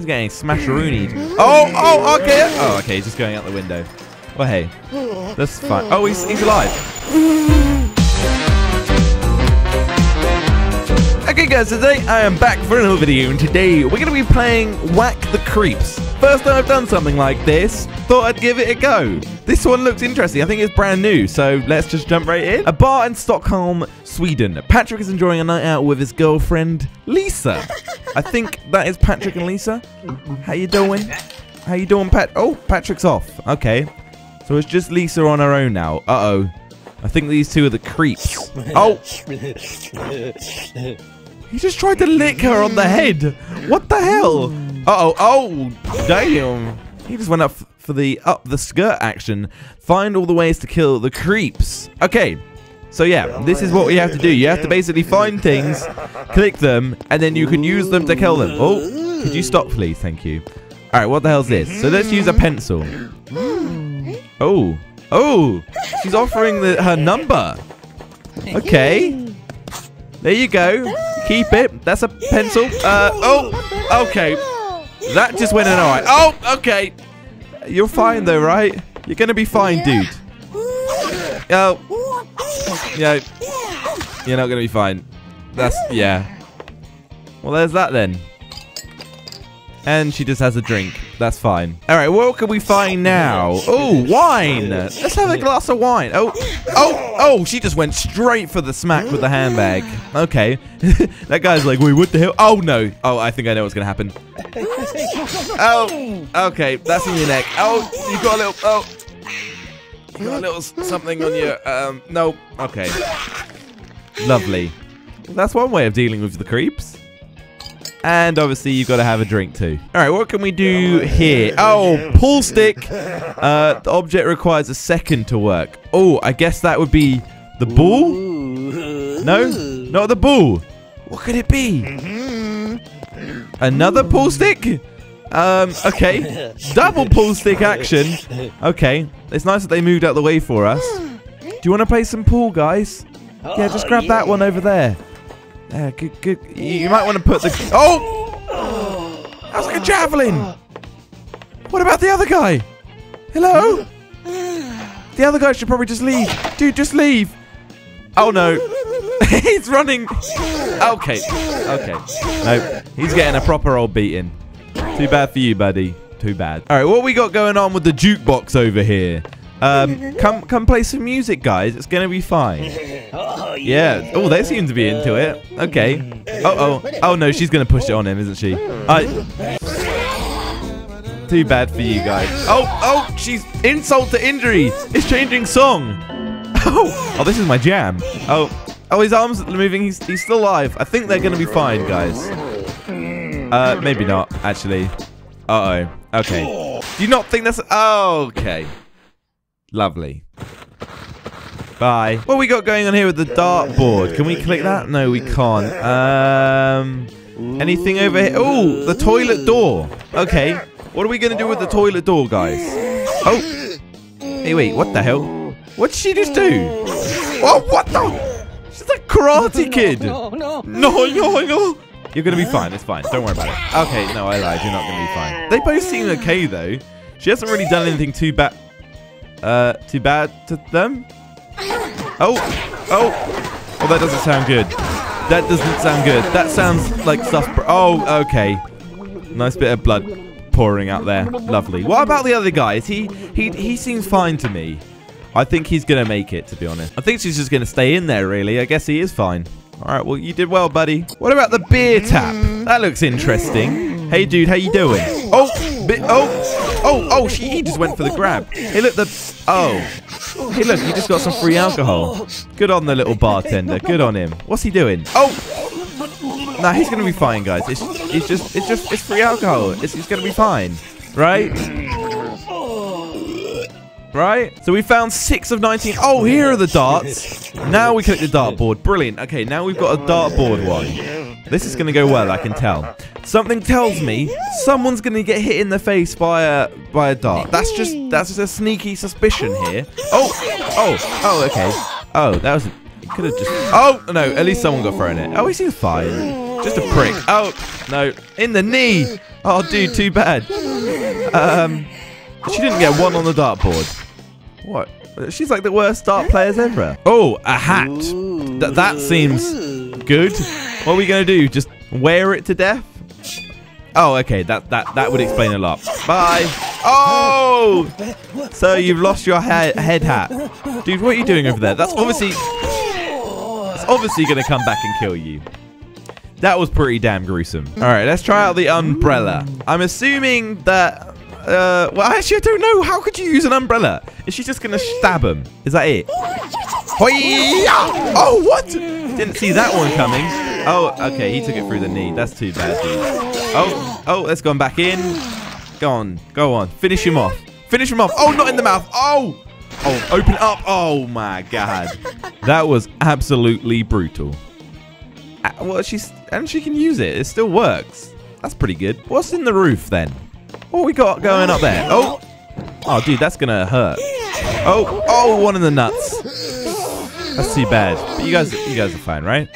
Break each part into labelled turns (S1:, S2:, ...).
S1: He's getting smasheroonied. Oh, oh, okay. Oh, okay. He's just going out the window. Well, hey, that's fine. Oh, he's, he's alive. Okay guys, today I am back for another video and today we're going to be playing Whack the Creeps. First time I've done something like this, thought I'd give it a go. This one looks interesting, I think it's brand new, so let's just jump right in. A bar in Stockholm, Sweden. Patrick is enjoying a night out with his girlfriend, Lisa. I think that is Patrick and Lisa. How you doing? How you doing, Pat? Oh, Patrick's off. Okay. So it's just Lisa on her own now. Uh-oh. I think these two are the creeps. Oh! He just tried to lick her on the head. What the hell? Uh oh. Oh, damn. He just went up for the up the skirt action. Find all the ways to kill the creeps. Okay. So yeah, this is what we have to do. You have to basically find things, click them, and then you can use them to kill them. Oh, could you stop, please? Thank you. All right, what the hell's this? So let's use a pencil. Oh, oh, she's offering the, her number. Okay. There you go. Keep it. That's a pencil. Uh, oh, okay. That just went in all right. Oh, okay. You're fine though, right? You're going to be fine, dude. Oh. Yeah. You're not going to be fine. That's, yeah. Well, there's that then. And she just has a drink. That's fine. All right, what can we find now? Oh, wine. Let's have a glass of wine. Oh, oh, oh, she just went straight for the smack with the handbag. Okay. that guy's like, wait, what the hell? Oh, no. Oh, I think I know what's going to happen. Oh, okay. That's in your neck. Oh, you got a little, oh. You got a little something on your, um, no. Okay. Lovely. That's one way of dealing with the creeps. And obviously, you've got to have a drink too. All right, what can we do here? Oh, pool stick. Uh, the object requires a second to work. Oh, I guess that would be the ball? No, not the ball. What could it be? Another pool stick? Um, okay. Double pool stick action. Okay. It's nice that they moved out the way for us. Do you want to play some pool, guys? Yeah, just grab that one over there. Yeah, good, good. You might want to put the. Oh! That was like a javelin! What about the other guy? Hello? The other guy should probably just leave. Dude, just leave. Oh no. he's running. Okay. Okay. No, he's getting a proper old beating. Too bad for you, buddy. Too bad. All right, what we got going on with the jukebox over here? Um, come, come play some music, guys. It's gonna be fine. Yeah. Oh, they seem to be into it. Okay. Oh, oh, oh no, she's gonna push it on him, isn't she? I. Too bad for you guys. Oh, oh, she's insult to injury. It's changing song. Oh, oh, this is my jam. Oh, oh, his arms are moving. He's he's still alive. I think they're gonna be fine, guys. Uh, maybe not actually. Uh oh. Okay. Do you not think that's? Oh, okay. Lovely. Bye. What we got going on here with the dartboard? Can we click that? No, we can't. Um, anything over here? Oh, the toilet door. Okay. What are we going to do with the toilet door, guys? Oh. Hey, wait. What the hell? What did she just do? Oh, what the? She's a karate kid. No, no, no, no. You're going to be fine. It's fine. Don't worry about it. Okay. No, I lied. You're not going to be fine. They both seem okay, though. She hasn't really done anything too bad. Uh, too bad to them? Oh, oh, oh, that doesn't sound good. That doesn't sound good. That sounds like stuff. Oh, okay. Nice bit of blood pouring out there. Lovely. What about the other guys? He he he seems fine to me. I think he's gonna make it. To be honest, I think she's just gonna stay in there. Really, I guess he is fine. All right. Well, you did well, buddy. What about the beer mm-hmm. tap? That looks interesting. Hey, dude, how you doing? Oh, oh, oh, oh! She he just went for the grab. Hey, look the. Oh, hey, look, he just got some free alcohol. Good on the little bartender. Good on him. What's he doing? Oh, nah, he's gonna be fine, guys. It's, it's just, it's just, it's free alcohol. It's, it's gonna be fine, right? Right? So we found six of 19. Oh, here are the darts. Now we click the dartboard. Brilliant. Okay, now we've got a dartboard one. This is going to go well, I can tell. Something tells me someone's going to get hit in the face by a by a dart. That's just that's just a sneaky suspicion here. Oh, oh, oh, okay. Oh, that was... Could have just... Oh, no, at least someone got thrown it. Oh, he seems fine. Just a prick. Oh, no. In the knee. Oh, dude, too bad. Um, she didn't get one on the dartboard. What? She's like the worst dart players ever. Oh, a hat. Th that seems good. What are we going to do? Just wear it to death? Oh, okay. That that that would explain a lot. Bye. Oh! So you've lost your he head hat. Dude, what are you doing over there? That's obviously... It's obviously going to come back and kill you. That was pretty damn gruesome. All right, let's try out the umbrella. I'm assuming that... Uh, well, actually, I don't know. How could you use an umbrella? Is she just going to stab him? Is that it? Oh, what? Didn't see that one coming. Oh, okay. He took it through the knee. That's too bad, dude. Oh, oh, let's go back in. Go on. Go on. Finish him off. Finish him off. Oh, not in the mouth. Oh. Oh, open up. Oh, my God. That was absolutely brutal. Uh, well, she's... And she can use it. It still works. That's pretty good. What's in the roof, then? What we got going up there? Oh. Oh, dude, that's to hurt. Oh, oh, one in the nuts. That's too bad. But you guys, you guys are fine, right?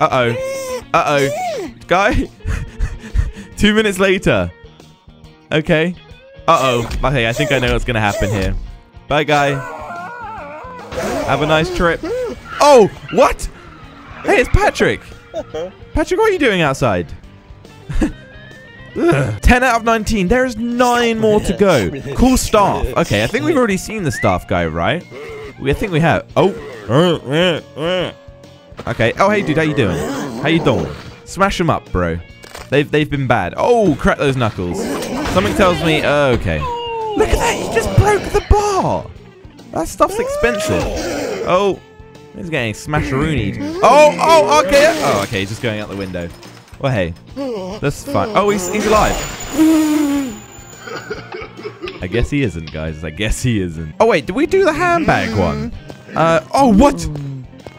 S1: Uh-oh. Uh-oh. Guy? Two minutes later. Okay. Uh-oh. Okay, I think I know what's to happen here. Bye, guy. Have a nice trip. Oh, what? Hey, it's Patrick. Patrick, what are you doing outside? 10 out of 19. There's nine more to go. Cool staff. Okay, I think we've already seen the staff guy, right? We, I think we have. Oh. Okay. Oh, hey, dude. How you doing? How you doing? Smash them up, bro. They've, they've been bad. Oh, crack those knuckles. Something tells me... Oh, okay. Look at that. He just broke the bar. That stuff's expensive. Oh. He's getting smasheroonied. Oh, oh, okay. Oh, okay. He's just going out the window. Well, hey. That's fine. Oh, he's, he's alive. I guess he isn't, guys. I guess he isn't. Oh, wait. Did we do the handbag one? Uh, oh, what?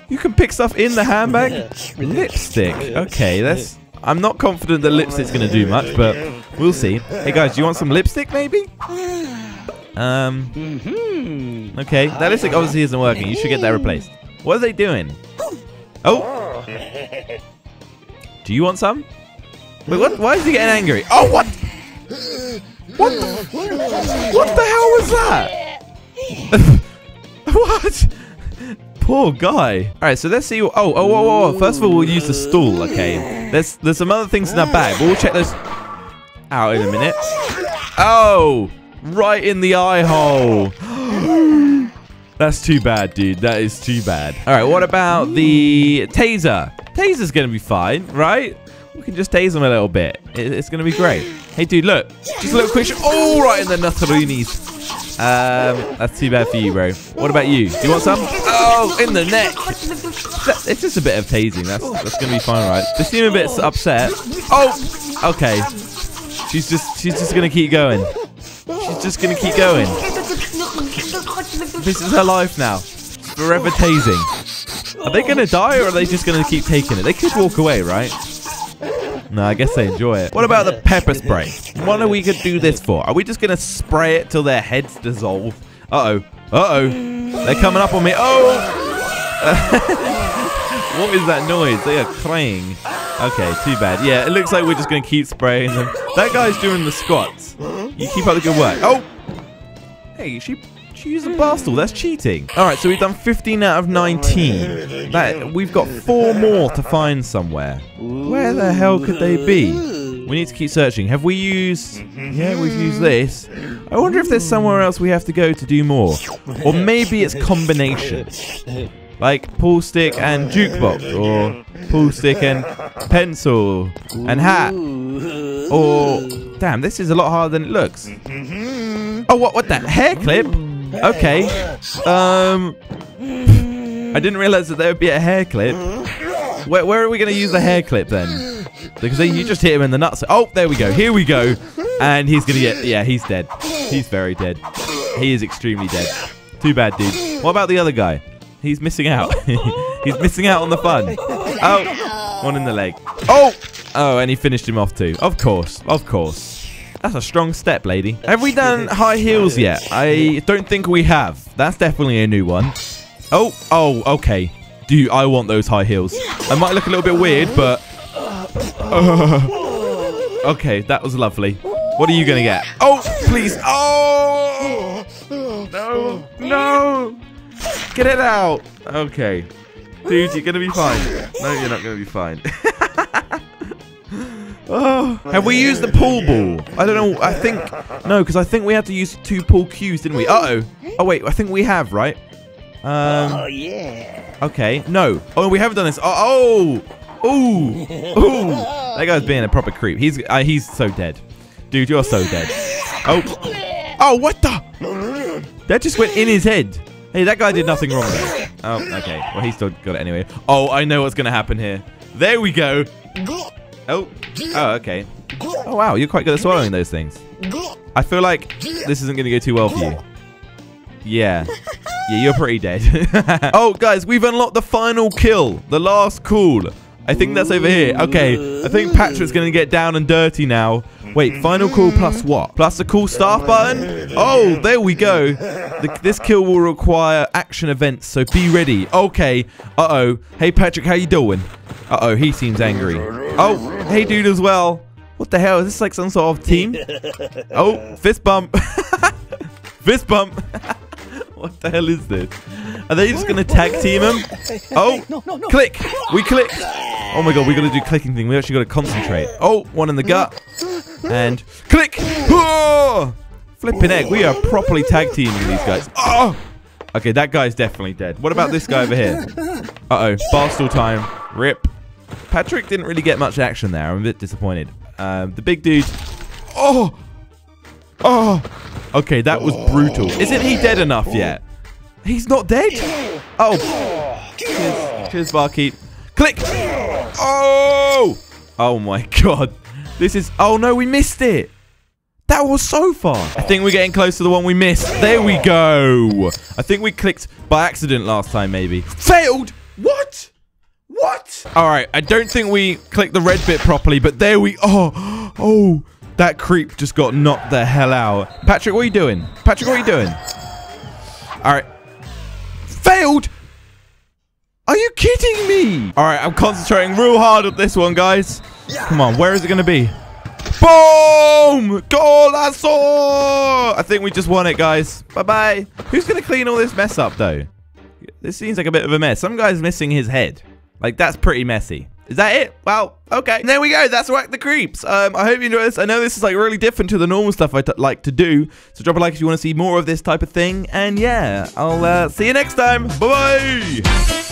S1: You can pick stuff in the handbag? Lipstick. Okay, that's... I'm not confident that lipstick's going to do much, but we'll see. Hey, guys, do you want some lipstick, maybe? Um... Okay, that lipstick obviously isn't working. You should get that replaced. What are they doing? Oh! Do you want some? Wait, what? Why is he getting angry? Oh, what? What the? What the hell was that? what? Poor guy. All right, so let's see. Oh, oh, oh, oh, oh. First of all, we'll use the stool. Okay. There's there's some other things in that bag. We'll check those out in a minute. Oh, right in the eye hole. That's too bad, dude. That is too bad. All right, what about the taser? Taser's going to be fine, right? We can just tase him a little bit. It's going to be great. Hey, dude, look. Just a little quick. Oh, right in the nutteroonies. Um, that's too bad for you, bro. What about you? Do you want some? Oh, in the neck. It's just a bit of tasing. That's that's going to be fine, right? They seem a bit upset. Oh, okay. She's just she's just going to keep going. She's just going to keep going. This is her life now. Forever tasing. Are they going to die or are they just going to keep taking it? They could walk away, right? No, I guess they enjoy it. What about the pepper spray? What are we going to do this for? Are we just going to spray it till their heads dissolve? Uh-oh. Uh-oh. They're coming up on me. Oh! what is that noise? They are crying. Okay, too bad. Yeah, it looks like we're just going to keep spraying them. That guy's doing the squats. You keep up the good work. Oh! Hey, she she a bar stool. That's cheating. All right, so we've done 15 out of 19. That We've got four more to find somewhere. Where the hell could they be? We need to keep searching. Have we used... Yeah, we've used this. I wonder if there's somewhere else we have to go to do more. Or maybe it's combinations. Like pool stick and jukebox. Or pool stick and pencil and hat. Or... Damn, this is a lot harder than it looks. Oh, what, what that? Hair clip? Okay. Um, I didn't realize that there would be a hair clip. Where, where are we going to use the hair clip then? Because you just hit him in the nuts. Oh, there we go. Here we go. And he's going to get... Yeah, he's dead. He's very dead. He is extremely dead. Too bad, dude. What about the other guy? He's missing out. he's missing out on the fun. Oh, one in the leg. Oh! Oh, and he finished him off too. Of course. Of course. That's a strong step, lady. Have we done high heels yet? I don't think we have. That's definitely a new one. Oh, oh, okay. Do I want those high heels? I might look a little bit weird, but... Okay, that was lovely. What are you going to get? Oh, please. Oh! No. No. Get it out. Okay. Dude, you're going to be fine. No, you're not going to be fine. oh, have we used the pool ball? I don't know. I think... No, because I think we had to use two pool cues, didn't we? Uh-oh. Oh, wait. I think we have, right? Um,
S2: oh, yeah.
S1: Okay. No. Oh, we haven't done this. Oh. Oh. Ooh. Ooh. That guy's being a proper creep. He's uh, he's so dead. Dude, you're so dead. Oh. Oh, what the? That just went in his head. Hey, that guy did nothing wrong though. Oh, okay. Well, he still got it anyway. Oh, I know what's going to happen here. There we go. Oh. Oh, okay. Oh, wow. You're quite good at swallowing those things. I feel like this isn't going to go too well for you. Yeah. Yeah, you're pretty dead. oh, guys, we've unlocked the final kill. The last call. I think that's over here. Okay, I think Patrick's going to get down and dirty now. Wait, final call plus what? Plus the cool staff button? Oh, there we go. The, this kill will require action events, so be ready. Okay. Uh-oh. Hey, Patrick, how you doing? Uh-oh, he seems angry. Oh, hey, dude as well. What the hell? Is this like some sort of team? Oh, fist bump. fist bump. what the hell is this? Are they just going to tag team him? Oh, click. We click. Oh my god, we got to do clicking thing. We actually got to concentrate. Oh, one in the gut. And click. Oh! Flipping egg. We are properly tag teaming these guys. Oh! Okay, that guy's definitely dead. What about this guy over here? Uh-oh. Barstool time. Rip. Patrick didn't really get much action there. I'm a bit disappointed. Um, the big dude. Oh! Oh! Okay, that was brutal. Isn't he dead enough yet? He's not dead? Oh. Cheers, Cheers Barkeep. Click! Oh! Oh my god. This is... Oh no, we missed it. That was so far. I think we're getting close to the one we missed. There we go. I think we clicked by accident last time, maybe. Failed? What? All right, I don't think we clicked the red bit properly, but there we... are. oh, that creep just got knocked the hell out. Patrick, what are you doing? Patrick, what are you doing? All right. Failed? Are you kidding me? All right, I'm concentrating real hard on this one, guys. Come on, where is it going to be? Boom! Golazo! I think we just won it, guys. Bye-bye. Who's going to clean all this mess up, though? This seems like a bit of a mess. Some guy's missing his head. Like, that's pretty messy. Is that it? Well, okay. There we go. That's Whack the Creeps. Um, I hope you enjoyed this. I know this is like really different to the normal stuff I like to do. So drop a like if you want to see more of this type of thing. And yeah, I'll uh, see you next time. Bye-bye.